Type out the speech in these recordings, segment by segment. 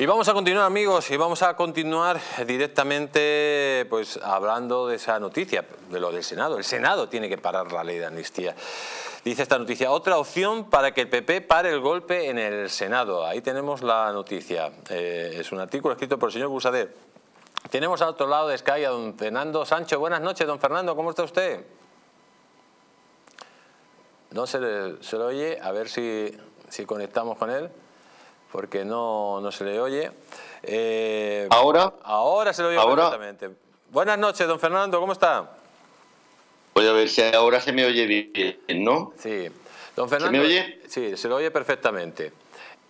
Y vamos a continuar, amigos, y vamos a continuar directamente pues hablando de esa noticia, de lo del Senado. El Senado tiene que parar la ley de amnistía. Dice esta noticia, otra opción para que el PP pare el golpe en el Senado. Ahí tenemos la noticia. Eh, es un artículo escrito por el señor Busader. Tenemos al otro lado de Sky a don Fernando Sancho. Buenas noches, don Fernando, ¿cómo está usted? No se le, oye, a ver si, si conectamos con él porque no, no se le oye. Eh, ¿Ahora? Ahora se lo oye perfectamente. Buenas noches, don Fernando, ¿cómo está? Voy a ver si ahora se me oye bien, ¿no? Sí. Don Fernando, ¿Se me oye? Sí, se lo oye perfectamente.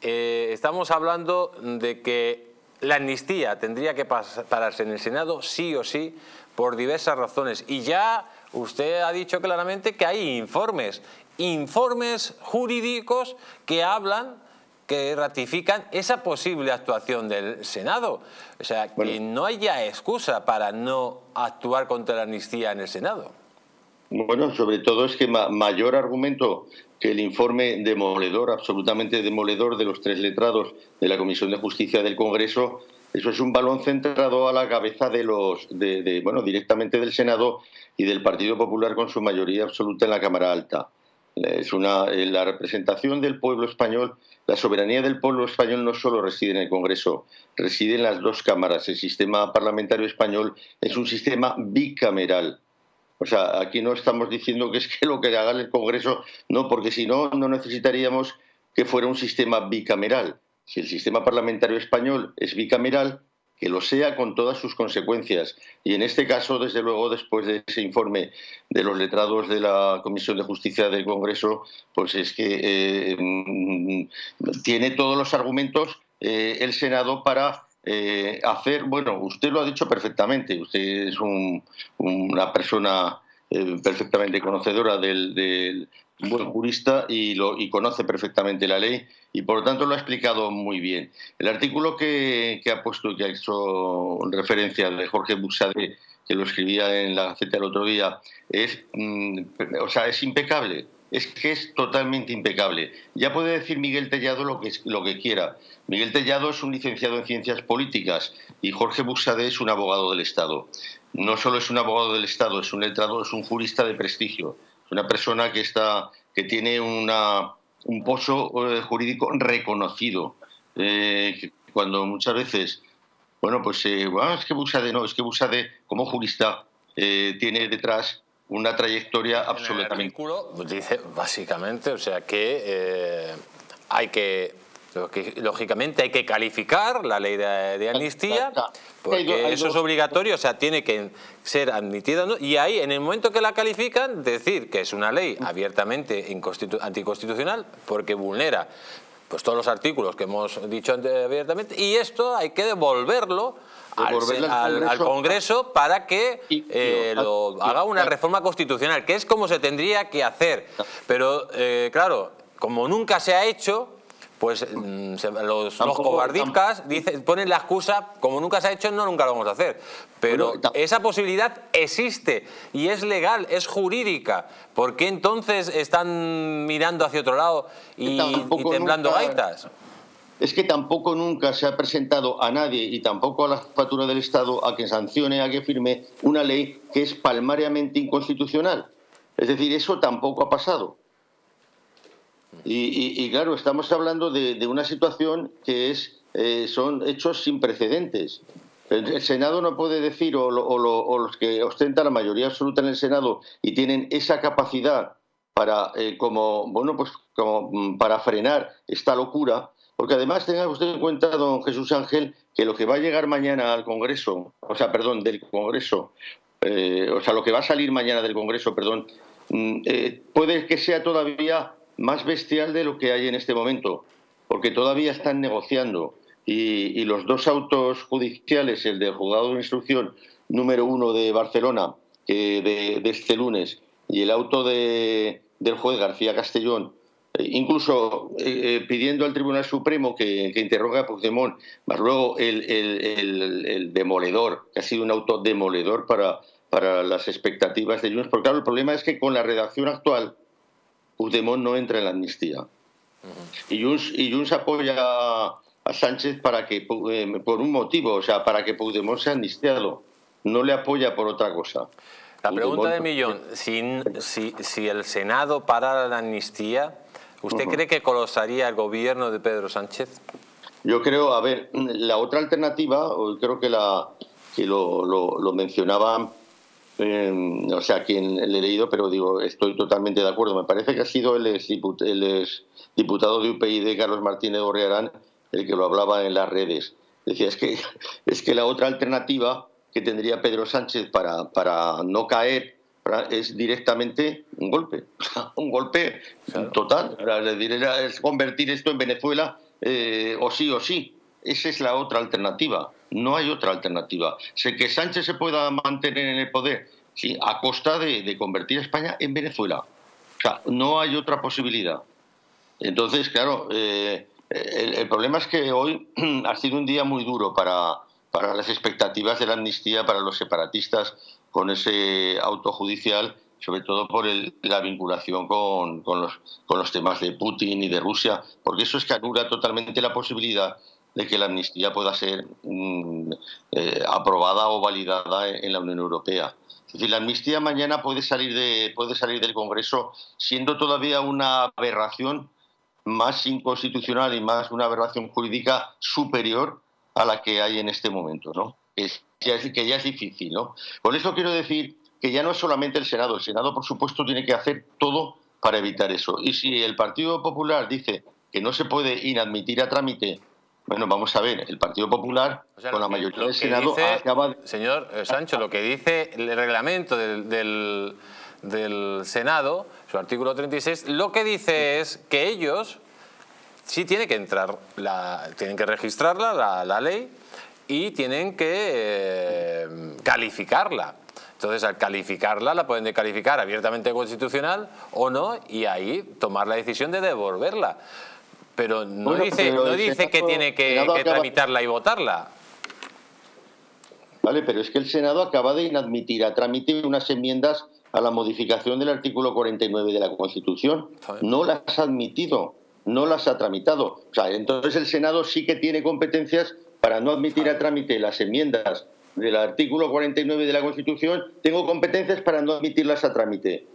Eh, estamos hablando de que la amnistía tendría que pararse en el Senado sí o sí por diversas razones. Y ya usted ha dicho claramente que hay informes, informes jurídicos que hablan que ratifican esa posible actuación del Senado. O sea, que no haya excusa para no actuar contra la amnistía en el Senado. Bueno, sobre todo es que mayor argumento que el informe demoledor, absolutamente demoledor de los tres letrados de la Comisión de Justicia del Congreso, eso es un balón centrado a la cabeza de los, de, bueno, directamente del Senado y del Partido Popular con su mayoría absoluta en la Cámara Alta. Es una, la representación del pueblo español la soberanía del pueblo español no solo reside en el Congreso, reside en las dos cámaras. El sistema parlamentario español es un sistema bicameral. O sea, aquí no estamos diciendo que es que lo que haga el Congreso, no, porque si no, no necesitaríamos que fuera un sistema bicameral. Si el sistema parlamentario español es bicameral, que lo sea con todas sus consecuencias. Y en este caso, desde luego, después de ese informe de los letrados de la Comisión de Justicia del Congreso, pues es que eh, mm, tiene todos los argumentos eh, el Senado para eh, hacer, bueno, usted lo ha dicho perfectamente, usted es una persona perfectamente conocedora del, buen jurista y, lo, y conoce perfectamente la ley y por lo tanto lo ha explicado muy bien. El artículo que, ha puesto, que ha hecho referencia de Jorge Busade, que lo escribía en la Gaceta el otro día, es, mm, o sea, es impecable. Es que es totalmente impecable. Ya puede decir Miguel Tellado lo que, lo que quiera. Miguel Tellado es un licenciado en ciencias políticas y Jorge Busade es un abogado del Estado. No solo es un abogado del Estado, es un letrado, es un jurista de prestigio. Una persona que, está, que tiene una, un pozo eh, jurídico reconocido. Eh, cuando muchas veces, bueno, pues eh, es que Busade no, es que Busade como jurista tiene detrás una trayectoria absolutamente. El artículo dice básicamente, o sea, que hay que lógicamente hay que calificar la ley de, amnistía, porque eso es obligatorio, o sea, tiene que ser admitido. Y ahí, en el momento que la califican, decir que es una ley abiertamente anticonstitucional, porque vulnera pues todos los artículos que hemos dicho abiertamente, y esto hay que devolverlo al, Congreso. para que eh, lo, haga una reforma constitucional, que es como se tendría que hacer. Pero, eh, claro, como nunca se ha hecho, pues mm, los, cobardicas ponen la excusa, como nunca se ha hecho, no nunca lo vamos a hacer. Pero esa posibilidad existe y es legal, es jurídica. ¿Por qué entonces están mirando hacia otro lado y, temblando gaitas? Es que tampoco nunca se ha presentado a nadie y tampoco a la jefatura del Estado a que sancione, a que firme una ley que es palmariamente inconstitucional. Es decir, eso tampoco ha pasado. Y, claro, estamos hablando de, una situación que es, eh, son hechos sin precedentes. El, Senado no puede decir, o, los que ostentan la mayoría absoluta en el Senado y tienen esa capacidad para, eh, como, bueno, pues, como, mm, para frenar esta locura, porque además tenga usted en cuenta, don Jesús Ángel, que lo que va a llegar mañana al Congreso, o sea, perdón, del Congreso, eh, o sea, lo que va a salir mañana del Congreso, perdón, mm, puede que sea todavía más bestial de lo que hay en este momento, porque todavía están negociando. Y, los dos autos judiciales, el del juzgado de instrucción número uno de Barcelona de, este lunes y el auto de, del juez García Castellón, eh, incluso eh, eh, pidiendo al Tribunal Supremo que, interrogue a Puigdemont, más luego el, el, demoledor, que ha sido un auto demoledor para, para las expectativas de Junts, porque claro, el problema es que con la redacción actual Puigdemont no entra en la amnistía. y, Junts, apoya a Sánchez para que eh, por un motivo, o sea, para que Puigdemont sea amnistiado. No le apoya por otra cosa. La pregunta de millón, si, si, el Senado para la amnistía, ¿usted cree que colosaría el gobierno de Pedro Sánchez? Yo creo, a ver, la otra alternativa, creo que la que lo, lo, mencionaba, eh, o sea, quien le he leído, pero digo, estoy totalmente de acuerdo. Me parece que ha sido el, el diputado de UPyD, Carlos Martínez Gorriarán, el que lo hablaba en las redes. Decía, es que, es que la otra alternativa que tendría Pedro Sánchez para, para no caer es directamente un golpe, un golpe total. Es decir, es convertir esto en Venezuela eh, o sí o sí. Esa es la otra alternativa. No hay otra alternativa. Sé que Sánchez se pueda mantener en el poder sí, a costa de, convertir a España en Venezuela. O sea, no hay otra posibilidad. Entonces, claro, eh, el, problema es que hoy ha sido un día muy duro para, para las expectativas de la amnistía para los separatistas con ese autojudicial, sobre todo por la vinculación con, con, los, con los temas de Putin y de Rusia, porque eso es que anula totalmente la posibilidad de que la amnistía pueda ser mm, eh, aprobada o validada en la Unión Europea. Es decir, la amnistía mañana puede salir, de, puede salir del Congreso siendo todavía una aberración más inconstitucional y más una aberración jurídica superior a la que hay en este momento, ¿no? Es, que ya es difícil, ¿no? Por eso quiero decir que ya no es solamente el Senado, el Senado, por supuesto, tiene que hacer todo para evitar eso. Y si el Partido Popular dice que no se puede inadmitir a trámite, bueno, vamos a ver, el Partido Popular, con la mayoría del Senado, acaba Señor eh, Sancho, lo que dice el reglamento del, del Senado, su artículo 36, lo que dice es que ellos sí tienen que entrar, la, tienen que registrarla, la, ley, y tienen que eh, calificarla. Entonces, al calificarla, la pueden calificar abiertamente constitucional o no, y ahí tomar la decisión de devolverla. Pero no dice, no dice que tiene que, tramitarla y votarla. Vale, pero es que el Senado acaba de inadmitir a trámite unas enmiendas a la modificación del artículo 49 de la Constitución. No las ha admitido no las ha tramitado. O sea, entonces el Senado sí que tiene competencias para no admitir a trámite las enmiendas del artículo 49 de la Constitución. Tengo competencias para no admitirlas a trámite,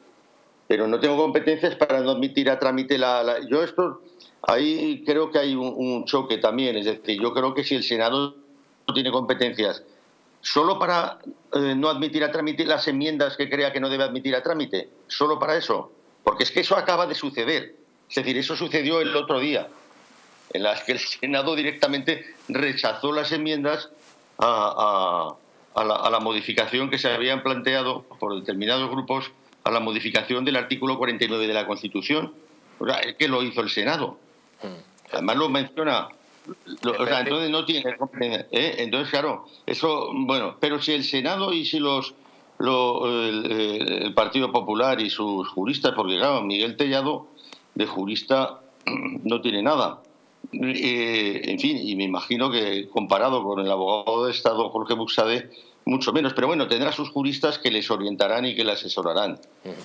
pero no tengo competencias para no admitir a trámite la. Yo esto ahí creo que hay un, choque también. Es decir, yo creo que si el Senado no tiene competencias solo para eh, no admitir a trámite las enmiendas que crea que no debe admitir a trámite, solo para eso, porque es que eso acaba de suceder. Es decir, eso sucedió el otro día, en las que el Senado directamente rechazó las enmiendas a, la, modificación que se habían planteado por determinados grupos a la modificación del artículo 49 de la Constitución. O sea, es que lo hizo el Senado. Además lo menciona. o sea, entonces no tiene. ¿eh? Entonces, claro, eso, bueno, pero si el Senado y si los. el Partido Popular y sus juristas, porque claro, Miguel Tellado de jurista no tiene nada. Eh, en fin, y me imagino que comparado con el abogado de Estado Jorge Buxade, mucho menos. Pero bueno, tendrá sus juristas que les orientarán y que le asesorarán.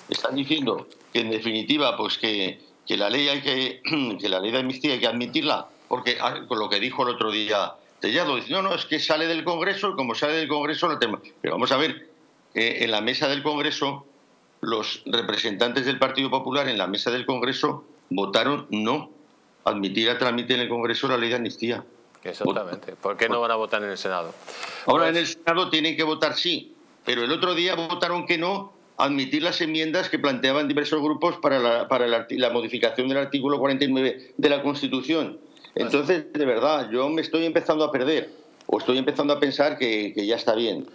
Están diciendo que en definitiva, pues que, que la ley hay que, que la ley de amnistía hay que admitirla, porque ah, con lo que dijo el otro día Tellado, dice, no, no, es que sale del Congreso y como sale del Congreso no tema. Pero vamos a ver, eh, en la mesa del Congreso los representantes del Partido Popular en la mesa del Congreso votaron no admitir a trámite en el Congreso la ley de amnistía. Exactamente. ¿Por qué no van a votar en el Senado? Ahora en el Senado tienen que votar sí, pero el otro día votaron que no admitir las enmiendas que planteaban diversos grupos para la, para la, modificación del artículo 49 de la Constitución. Entonces, de verdad, yo me estoy empezando a perder o estoy empezando a pensar que, que ya está bien.